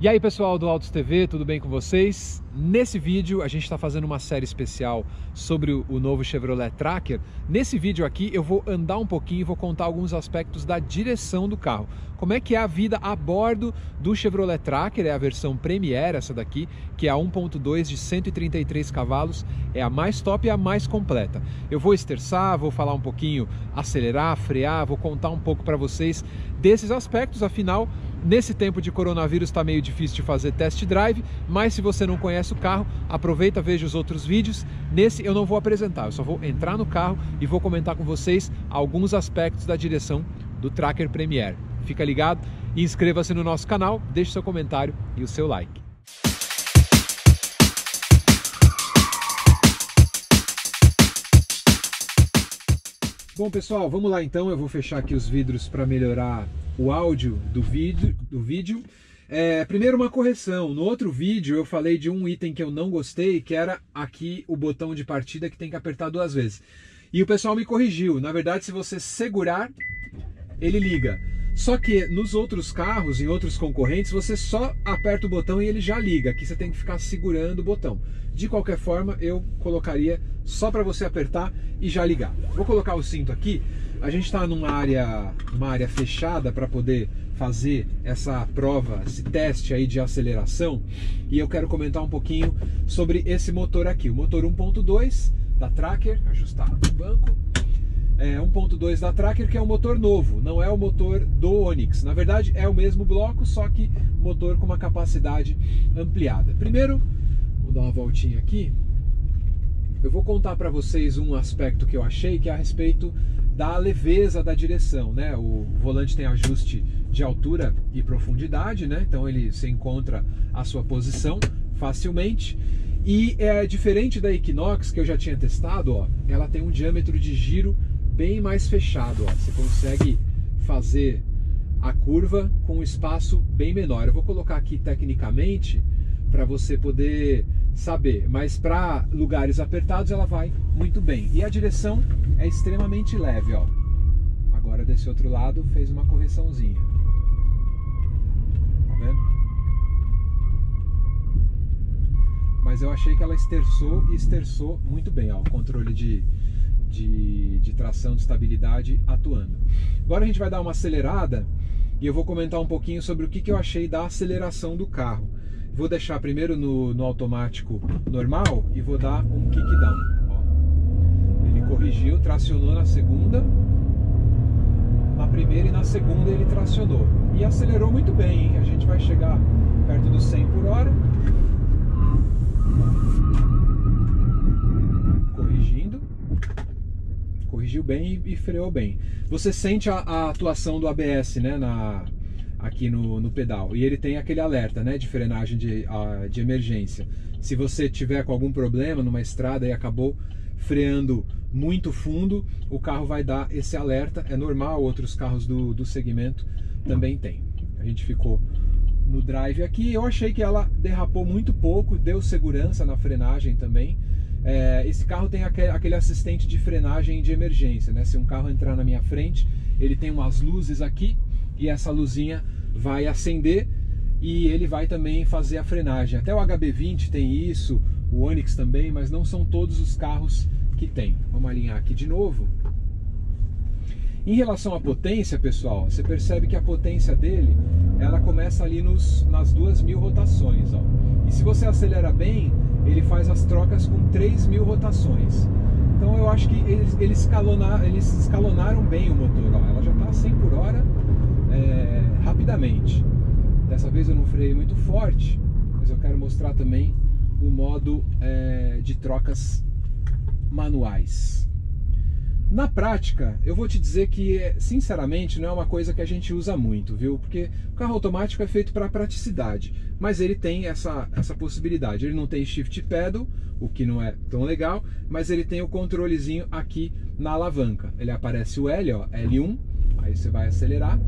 E aí pessoal do Autos TV, tudo bem com vocês? Nesse vídeo a gente está fazendo uma série especial sobre o novo Chevrolet Tracker. Nesse vídeo aqui eu vou andar um pouquinho e vou contar alguns aspectos da direção do carro. Como é que é a vida a bordo do Chevrolet Tracker, é a versão Premier essa daqui, que é a 1.2 de 133 cavalos, é a mais top e a mais completa. Eu vou esterçar, vou falar um pouquinho, acelerar, frear, vou contar um pouco para vocês desses aspectos, afinal Nesse tempo de coronavírus está meio difícil de fazer test drive, mas se você não conhece o carro, aproveita, veja os outros vídeos. Nesse eu não vou apresentar, eu só vou entrar no carro e vou comentar com vocês alguns aspectos da direção do Tracker Premier. Fica ligado e inscreva-se no nosso canal, deixe seu comentário e o seu like. Bom pessoal, vamos lá então, eu vou fechar aqui os vidros para melhorar o áudio do vídeo. Do vídeo. É, primeiro uma correção, no outro vídeo eu falei de um item que eu não gostei, que era aqui o botão de partida que tem que apertar duas vezes. E o pessoal me corrigiu, na verdade se você segurar, ele liga. Só que nos outros carros, em outros concorrentes, você só aperta o botão e ele já liga. Aqui você tem que ficar segurando o botão. De qualquer forma, eu colocaria só para você apertar e já ligar. Vou colocar o cinto aqui. A gente está numa área, uma área fechada para poder fazer essa prova, esse teste aí de aceleração. E eu quero comentar um pouquinho sobre esse motor aqui. O motor 1.2 da Tracker, ajustar no banco é, 1.2 da Tracker, que é um motor novo, não é o motor do Onix. Na verdade, é o mesmo bloco, só que motor com uma capacidade ampliada. Primeiro, vou dar uma voltinha aqui. Eu vou contar para vocês um aspecto que eu achei, que é a respeito da leveza da direção, né? O volante tem ajuste de altura e profundidade, né? Então ele se encontra a sua posição facilmente. E é diferente da Equinox que eu já tinha testado, ó, ela tem um diâmetro de giro bem mais fechado. Ó. Você consegue fazer a curva com um espaço bem menor. Eu vou colocar aqui tecnicamente para você poder saber, mas para lugares apertados ela vai muito bem. E a direção é extremamente leve, ó. Agora desse outro lado fez uma correçãozinha. Tá vendo? Mas eu achei que ela esterçou e esterçou muito bem, ó, controle de de, de tração, de estabilidade atuando. Agora a gente vai dar uma acelerada e eu vou comentar um pouquinho sobre o que, que eu achei da aceleração do carro. Vou deixar primeiro no, no automático normal e vou dar um kickdown. Ó. Ele corrigiu, tracionou na segunda, na primeira e na segunda ele tracionou. E acelerou muito bem, hein? a gente vai chegar perto dos 100 por hora. corrigiu bem e, e freou bem. Você sente a, a, atuação do ABS né, na, aqui no, no, pedal e ele tem aquele alerta né, de frenagem de, a, de emergência. Se você tiver com algum problema numa estrada e acabou freando muito fundo, o carro vai dar esse alerta. É normal, outros carros do, do segmento também tem. A gente ficou no drive aqui. Eu achei que ela derrapou muito pouco, deu segurança na frenagem também. É, esse carro tem aquele assistente de frenagem de emergência, né? Se um carro entrar na minha frente, ele tem umas luzes aqui e essa luzinha vai acender e ele vai também fazer a frenagem. Até o HB20 tem isso, o Onix também, mas não são todos os carros que tem. Vamos alinhar aqui de novo. Em relação à potência, pessoal, você percebe que a potência dele, ela começa ali nos, nas duas mil rotações, ó. E se você acelera bem, ele faz as trocas com 3 mil rotações. Então eu acho que eles, eles, escalonar, eles escalonaram bem o motor. Ó. Ela já está a 100 por hora é, rapidamente. Dessa vez eu não freiei muito forte, mas eu quero mostrar também o modo é, de trocas manuais. Na prática, eu vou te dizer que, sinceramente, não é uma coisa que a gente usa muito, viu? Porque o carro automático é feito para praticidade, mas ele tem essa, essa possibilidade. Ele não tem shift pedal, o que não é tão legal, mas ele tem o controlezinho aqui na alavanca. Ele aparece o L, ó, L1, aí você vai acelerar,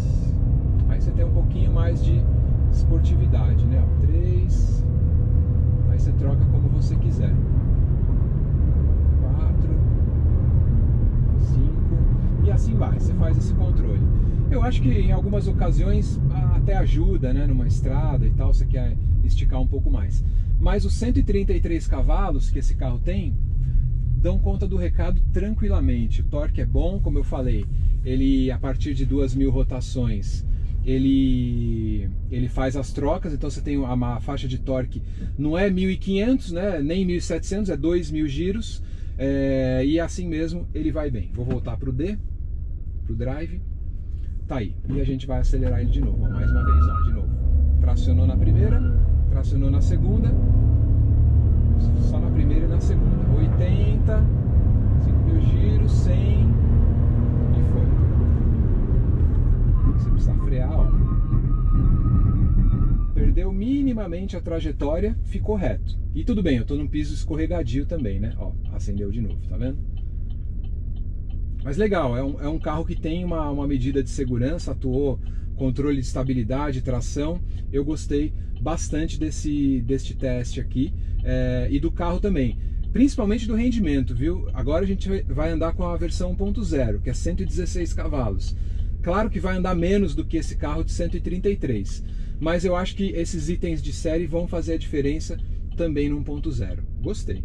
ó. Dois, aí você tem um pouquinho mais de esportividade, né? Ó, três, aí você troca como você quiser. e assim vai, você faz esse controle. Eu acho que em algumas ocasiões até ajuda, né, numa estrada e tal, você quer esticar um pouco mais. Mas os 133 cavalos que esse carro tem dão conta do recado tranquilamente. O torque é bom, como eu falei, ele a partir de 2.000 rotações ele ele faz as trocas, então você tem a, a faixa de torque não é 1.500, né, nem 1.700, é 2.000 giros é, e assim mesmo ele vai bem. Vou voltar para o D, para o drive, tá aí. E a gente vai acelerar ele de novo, mais uma vez, ó, de novo. Tracionou na primeira, tracionou na segunda, só na primeira e na segunda. 80, 5 mil giros, 100 e foi. Você precisa frear, ó. Perdeu minimamente a trajetória, ficou reto. E tudo bem, eu tô num piso escorregadio também, né? Ó, acendeu de novo, tá vendo? Mas legal, é um, é um carro que tem uma, uma medida de segurança, atuou controle de estabilidade, tração. Eu gostei bastante desse, deste teste aqui é, e do carro também. Principalmente do rendimento, viu? Agora a gente vai andar com a versão 1.0, que é 116 cavalos. Claro que vai andar menos do que esse carro de 133, mas eu acho que esses itens de série vão fazer a diferença também no 1.0. Gostei.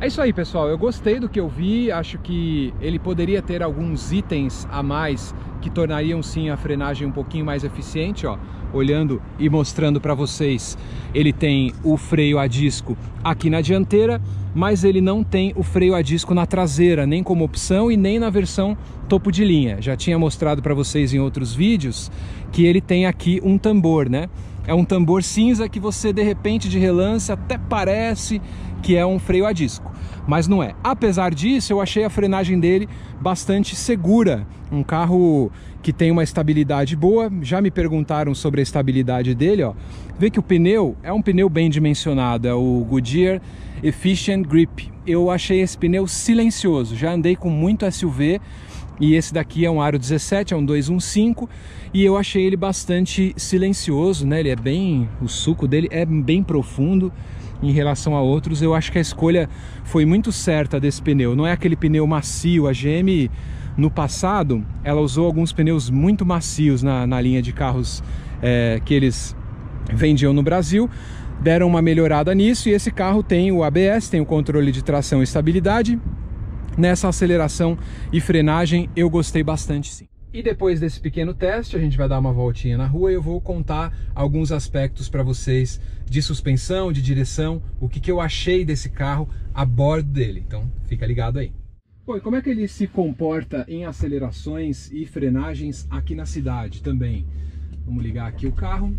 É isso aí, pessoal. Eu gostei do que eu vi. Acho que ele poderia ter alguns itens a mais que tornariam sim a frenagem um pouquinho mais eficiente, ó. Olhando e mostrando para vocês, ele tem o freio a disco aqui na dianteira, mas ele não tem o freio a disco na traseira, nem como opção e nem na versão topo de linha. Já tinha mostrado para vocês em outros vídeos que ele tem aqui um tambor, né? É um tambor cinza que você de repente de relance até parece que é um freio a disco mas não é. Apesar disso, eu achei a frenagem dele bastante segura. Um carro que tem uma estabilidade boa. Já me perguntaram sobre a estabilidade dele, ó. Vê que o pneu é um pneu bem dimensionado, é o Goodyear Efficient Grip. Eu achei esse pneu silencioso. Já andei com muito SUV e esse daqui é um Aro 17, é um 215 e eu achei ele bastante silencioso, né? Ele é bem, o suco dele é bem profundo em relação a outros, eu acho que a escolha foi muito certa desse pneu. Não é aquele pneu macio. A GM, no passado, ela usou alguns pneus muito macios na, na linha de carros é, que eles vendiam no Brasil. Deram uma melhorada nisso e esse carro tem o ABS, tem o controle de tração e estabilidade. Nessa aceleração e frenagem eu gostei bastante sim. E depois desse pequeno teste, a gente vai dar uma voltinha na rua e eu vou contar alguns aspectos para vocês de suspensão, de direção, o que, que eu achei desse carro a bordo dele. Então, fica ligado aí. Bom, e como é que ele se comporta em acelerações e frenagens aqui na cidade também? Vamos ligar aqui o carro.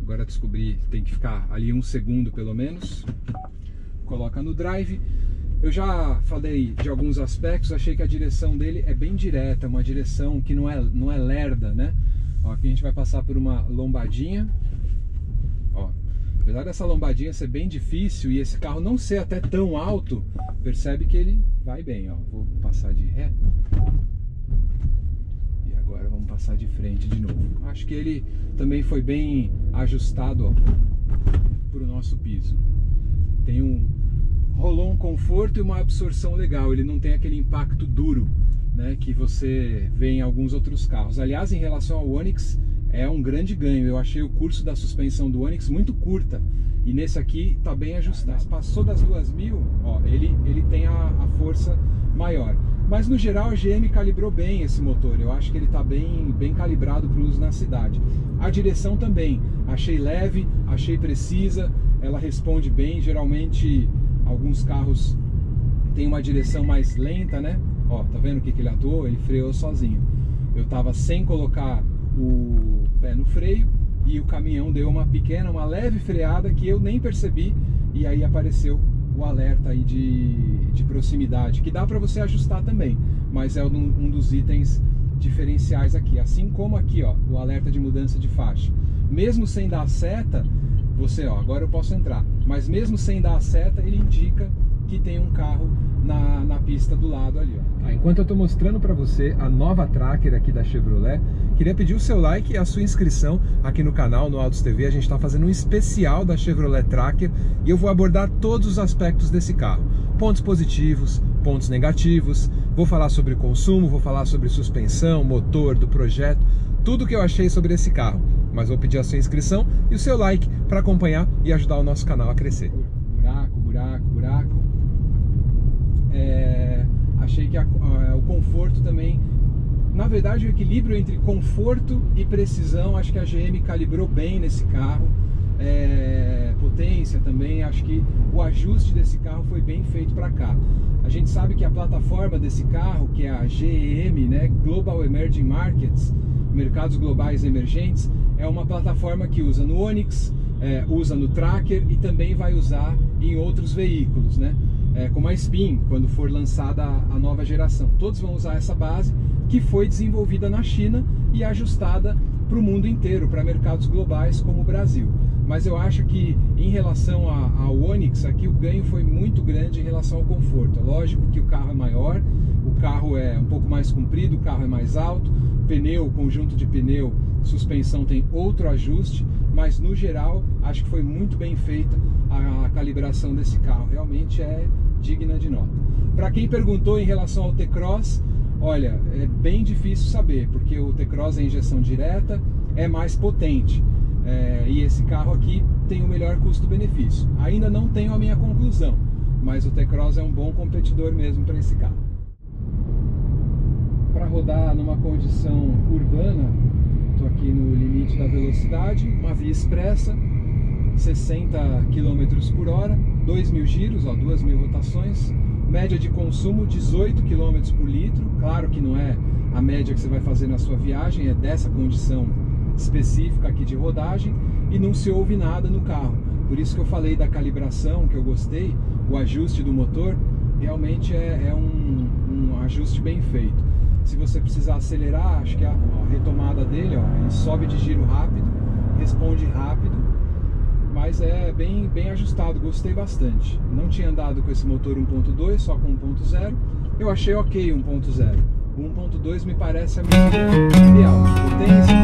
Agora descobri, tem que ficar ali um segundo pelo menos. Coloca no drive. Eu já falei de alguns aspectos, achei que a direção dele é bem direta, uma direção que não é, não é lerda, né? Ó, aqui a gente vai passar por uma lombadinha. Ó, apesar dessa lombadinha ser bem difícil e esse carro não ser até tão alto, percebe que ele vai bem, ó. Vou passar de ré. E agora vamos passar de frente de novo. Acho que ele também foi bem ajustado, para o nosso piso. Tem um rolou um conforto e uma absorção legal. Ele não tem aquele impacto duro né, que você vê em alguns outros carros. Aliás, em relação ao Onix, é um grande ganho. Eu achei o curso da suspensão do Onix muito curta e nesse aqui está bem ajustado. Passou das 2.000, ó, ele, ele tem a, a força maior. Mas no geral a GM calibrou bem esse motor. Eu acho que ele está bem, bem calibrado para o uso na cidade. A direção também. Achei leve, achei precisa. Ela responde bem. Geralmente alguns carros têm uma direção mais lenta, né? Ó, tá vendo o que, que ele atuou? Ele freou sozinho. Eu tava sem colocar o pé no freio e o caminhão deu uma pequena, uma leve freada que eu nem percebi e aí apareceu o alerta aí de, de proximidade, que dá para você ajustar também, mas é um, um dos itens diferenciais aqui, assim como aqui, ó, o alerta de mudança de faixa. Mesmo sem dar seta, você, ó, agora eu posso entrar. Mas mesmo sem dar a seta, ele indica que tem um carro na, na pista do lado ali. Ó. Ah, enquanto eu estou mostrando para você a nova Tracker aqui da Chevrolet, queria pedir o seu like e a sua inscrição aqui no canal, no Autos TV. A gente está fazendo um especial da Chevrolet Tracker e eu vou abordar todos os aspectos desse carro. Pontos positivos, pontos negativos, Vou falar sobre consumo, vou falar sobre suspensão, motor, do projeto, tudo que eu achei sobre esse carro. Mas vou pedir a sua inscrição e o seu like para acompanhar e ajudar o nosso canal a crescer. Buraco, buraco, buraco. É, achei que a, a, o conforto também na verdade, o equilíbrio entre conforto e precisão, acho que a GM calibrou bem nesse carro. É, potência também, acho que o ajuste desse carro foi bem feito para cá. A gente sabe que a plataforma desse carro, que é a GEM, né, Global Emerging Markets, mercados globais emergentes, é uma plataforma que usa no Onix, é, usa no Tracker e também vai usar em outros veículos, né? É, como a Spin, quando for lançada a, a nova geração. Todos vão usar essa base que foi desenvolvida na China e ajustada para o mundo inteiro, para mercados globais como o Brasil. Mas eu acho que em relação ao Onix, aqui o ganho foi muito grande em relação ao conforto. É lógico que o carro é maior, o carro é um pouco mais comprido, o carro é mais alto, pneu, conjunto de pneu, suspensão tem outro ajuste, mas no geral acho que foi muito bem feita a calibração desse carro. Realmente é digna de nota. Para quem perguntou em relação ao T-Cross, olha, é bem difícil saber, porque o T-Cross é injeção direta, é mais potente. É, e esse carro aqui tem o melhor custo-benefício. Ainda não tenho a minha conclusão, mas o T-Cross é um bom competidor mesmo para esse carro. Para rodar numa condição urbana, estou aqui no limite da velocidade, uma via expressa, 60 km por hora, 2 mil giros, ó, 2 mil rotações, média de consumo 18 km por litro, claro que não é a média que você vai fazer na sua viagem, é dessa condição específica aqui de rodagem e não se ouve nada no carro. Por isso que eu falei da calibração, que eu gostei, o ajuste do motor, realmente é, é um, um, ajuste bem feito. Se você precisar acelerar, acho que a, a retomada dele, ó, ele sobe de giro rápido, responde rápido, mas é bem, bem ajustado, gostei bastante. Não tinha andado com esse motor 1.2, só com 1.0, eu achei ok 1.0. O 1.2 me parece a medida ideal de potência,